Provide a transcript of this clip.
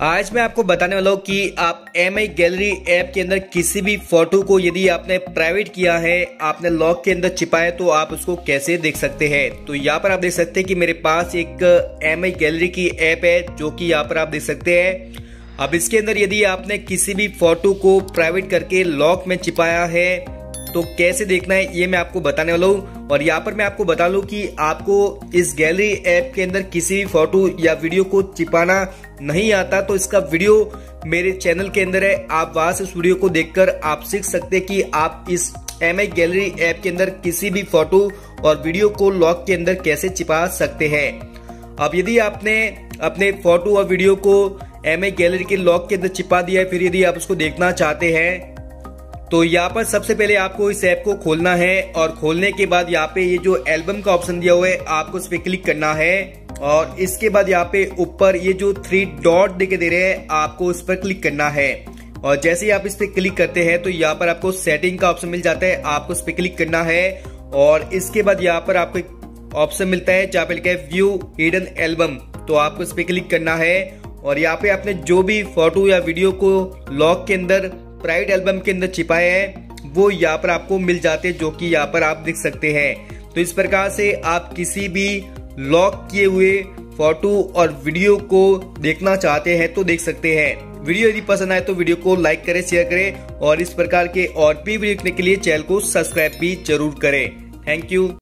आज मैं आपको बताने वाला हूँ कि आप एम आई गैलरी ऐप के अंदर किसी भी फ़ोटो को यदि आपने प्राइवेट किया है, आपने लॉक के अंदर छिपाया तो आप उसको कैसे देख सकते हैं? तो यहाँ पर आप देख सकते हैं कि मेरे पास एक एम आई गैलरी की ऐप है, जो कि यहाँ पर आप देख सकते हैं। अब इसके अंदर यदि आपने किसी भी फ़ोटो को प्राइवेट करके लॉक में छिपाया है तो कैसे देखना है, ये मैं आपको बताने वाला हूँ। और यहाँ पर मैं आपको बता लू कि आपको इस गैलरी ऐप के अंदर किसी भी फ़ोटो या वीडियो को छिपाना नहीं आता तो इसका वीडियो मेरे चैनल के अंदर है। आप वहाँ से वीडियो को देखकर आप सीख सकते हैं कि आप इस एम गैलरी ऐप के अंदर किसी भी फ़ोटो और वीडियो को लॉक के अंदर कैसे छिपा सकते हैं। अब यदि आपने अपने फ़ोटो और वीडियो को एम गैलरी के लॉक के अंदर छिपा दिया है, फिर यदि आप उसको देखना चाहते हैं तो यहाँ पर सबसे पहले आपको इस ऐप को खोलना है और खोलने के बाद यहाँ पे ये जो एल्बम का ऑप्शन दिया हुआ है, आपको इस पर क्लिक करना है और इसके बाद यहाँ पे ऊपर ये जो थ्री डॉट दिखे दे रहे हैं, आपको इस पर क्लिक करना है। और जैसे ही आप इस पर क्लिक करते हैं तो यहाँ पर आपको सेटिंग का ऑप्शन मिल जाता है, आपको इस पर क्लिक करना है और इसके बाद यहाँ पर आपको ऑप्शन मिलता है, जहाँ पे लिखा है व्यू हिडन एल्बम तो आपको इस पर क्लिक करना है। और यहाँ पे आपने जो भी फ़ोटो या वीडियो को लॉक के अंदर प्राइवेट एल्बम के अंदर छिपाए हैं, वो यहाँ पर आपको मिल जाते हैं, जो कि यहाँ पर आप देख सकते हैं। तो इस प्रकार से आप किसी भी लॉक किए हुए फ़ोटो और वीडियो को देखना चाहते हैं तो देख सकते हैं। वीडियो यदि पसंद आए तो वीडियो को लाइक करें, शेयर करें और इस प्रकार के और भी वीडियो देखने के लिए चैनल को सब्सक्राइब भी ज़रूर करें। Thank you